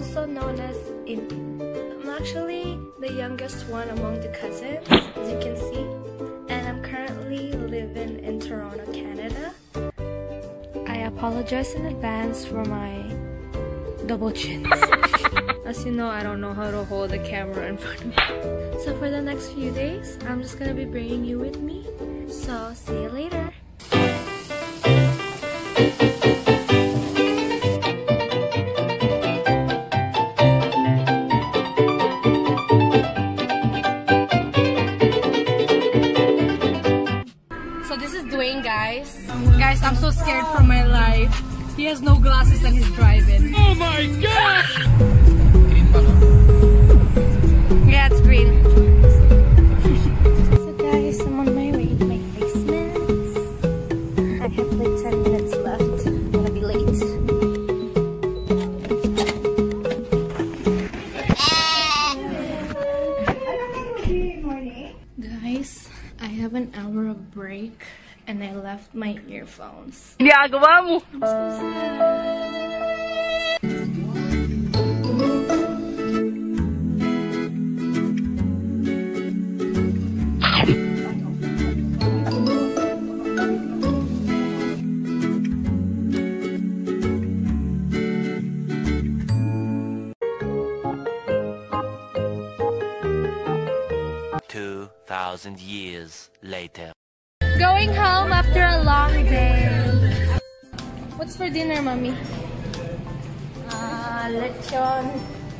also known as Indy. I'm actually the youngest one among the cousins, as you can see, and I'm currently living in Toronto, Canada. I apologize in advance for my double chins. As you know, I don't know how to hold the camera in front of me. So for the next few days, I'm just gonna be bringing you with me guys. Guys, I'm so scared for my life. He has no glasses and he's driving. Oh my gosh! Yeah, it's green. so guys, I'm on my way to my placements. I have like 10 minutes left. I'm gonna be late. Guys, I have an hour of break and I left my earphones. Ginagawa mo! Two thousand years later. Going home after a long day. What's for dinner, mommy? Ah, lechon.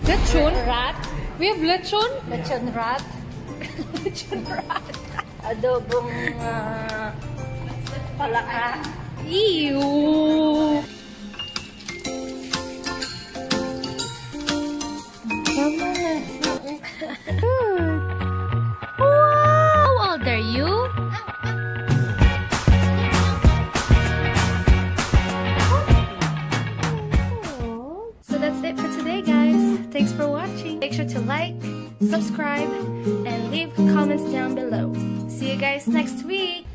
Lechon? Rat. We have lechon? Lechon rat. lechon rat. Adobong ah, palaka. Ew. How old are you? Sure to like, subscribe, and leave comments down below. See you guys next week.